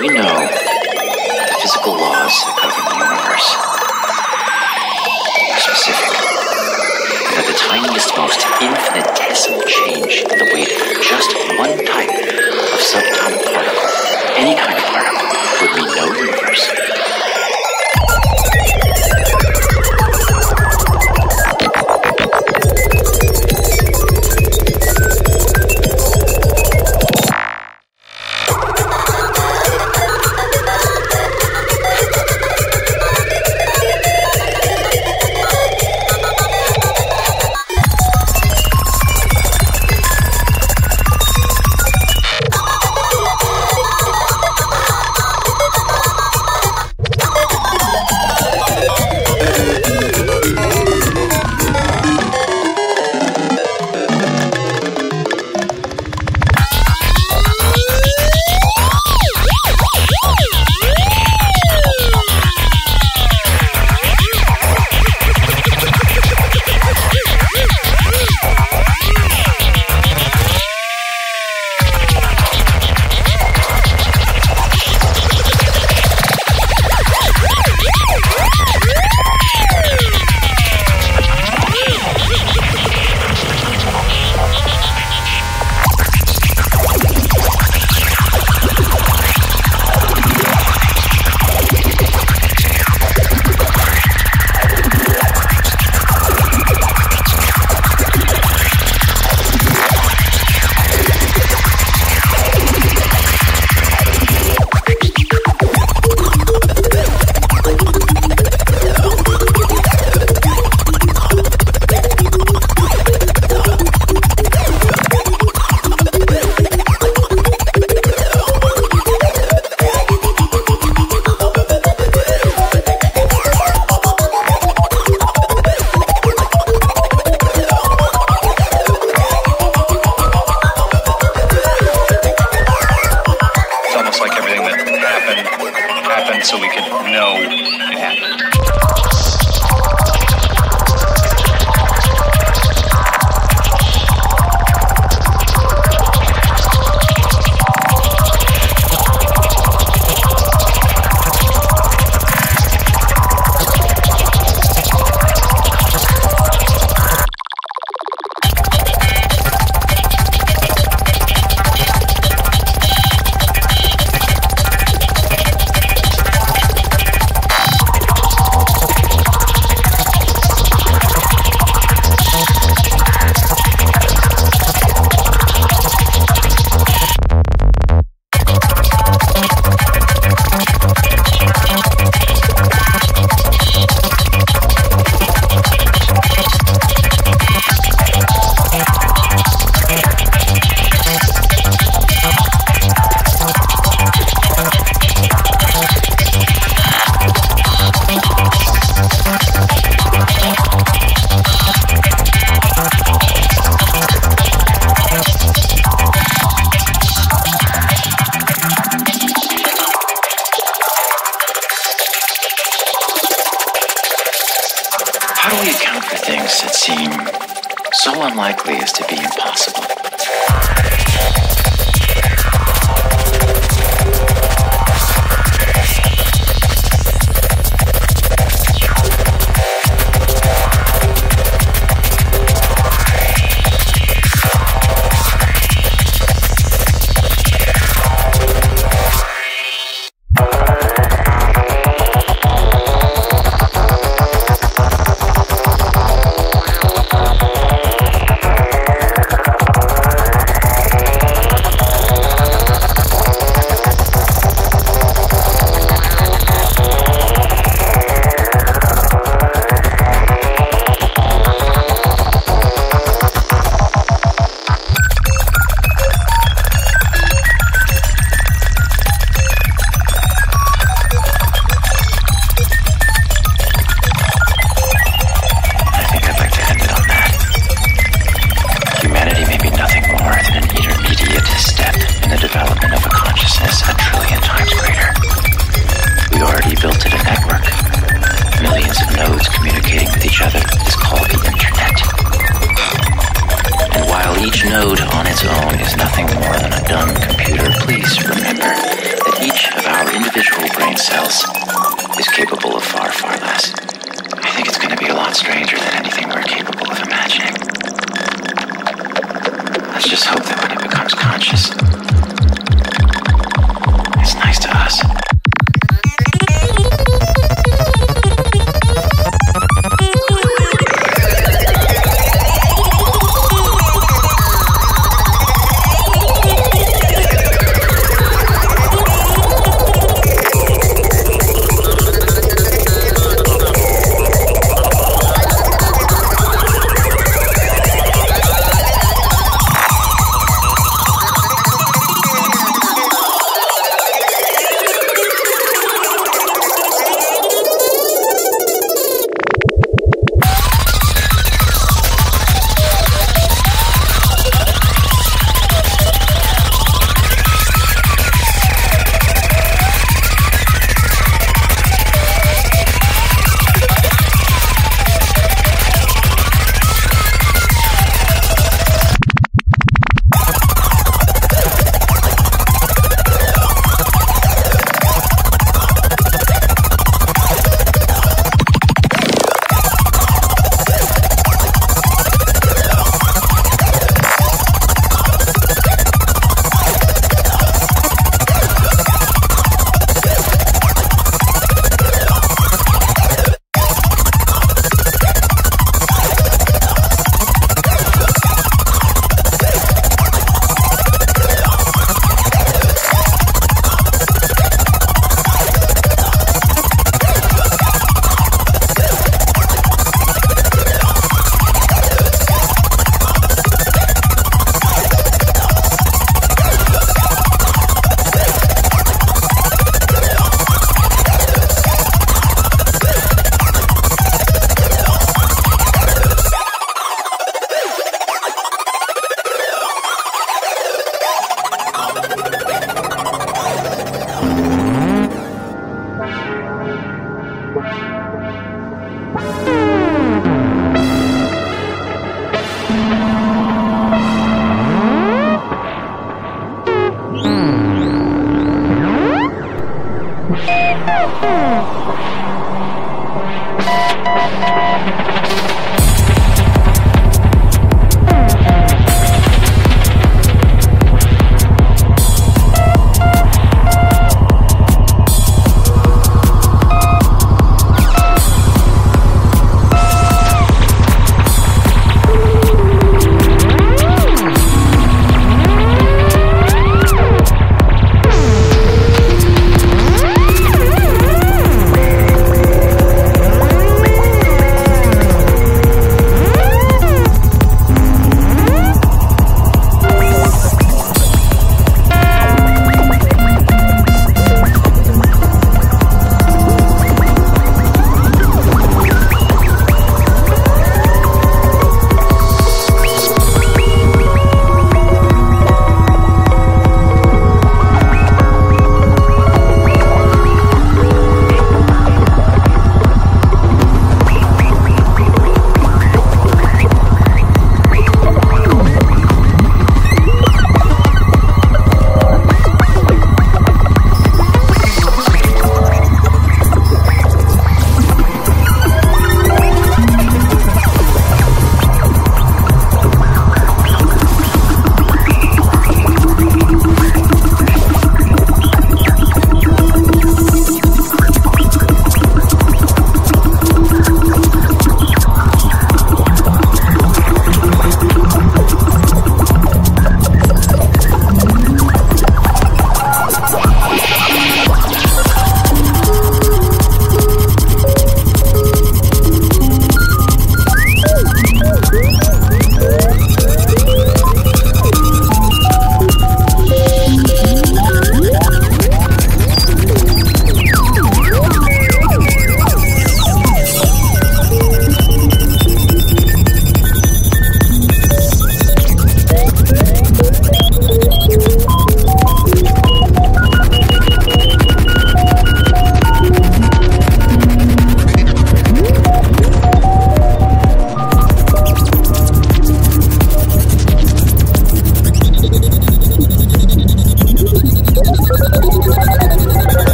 We know the physical laws that govern the universe are specific. And that the tiniest, most infinitesimal change in the weight of just one type of subatomic particle, any kind of particle, would mean no universe.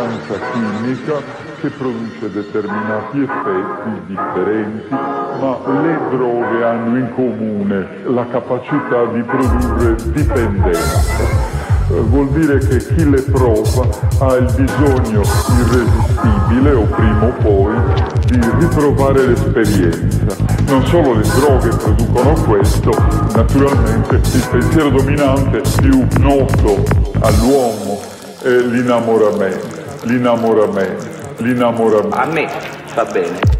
Sostanza chimica che produce determinati effetti differenti, ma le droghe hanno in comune la capacità di produrre dipendenza vuol dire che chi le prova ha il bisogno irresistibile o prima o poi di riprovare l'esperienza. Non solo le droghe producono questo, naturalmente il pensiero dominante più noto all'uomo è l'innamoramento, l'innamoramento, l'innamoramento. A me sta bene.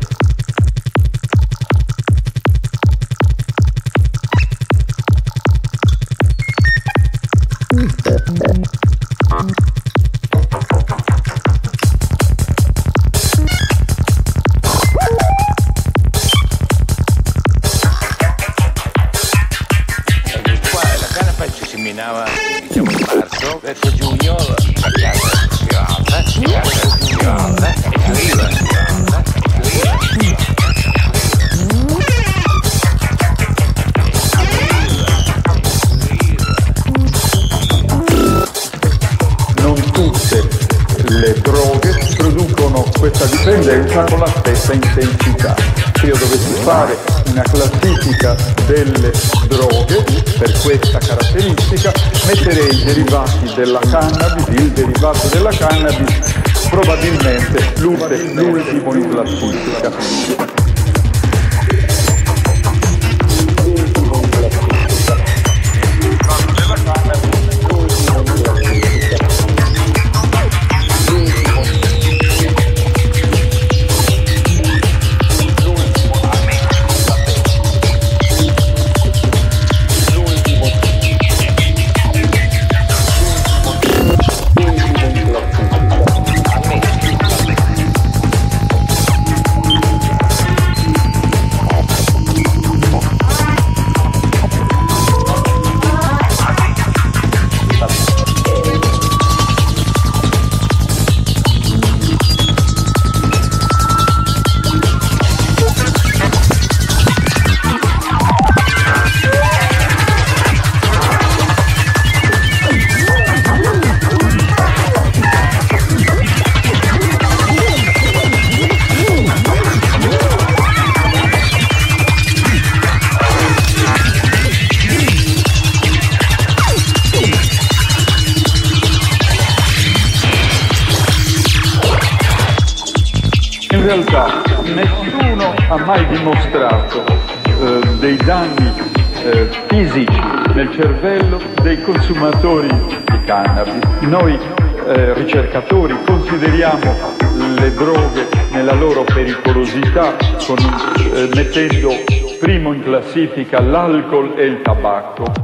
Classifica l'alcol e il tabacco.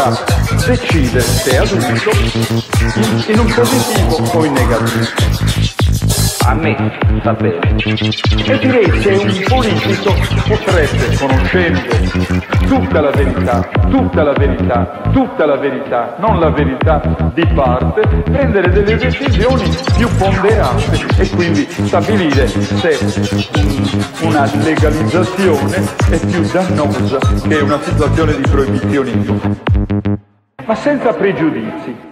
Potrà decidere se adulto in, un positivo o in negativo. A me sta bene. E direi che un politico potrebbe, conoscendo tutta la verità, tutta la verità, tutta la verità, non la verità di parte, prendere delle decisioni più ponderate e quindi stabilire se una legalizzazione è più dannosa che una situazione di proibizionismo. Ma senza pregiudizi.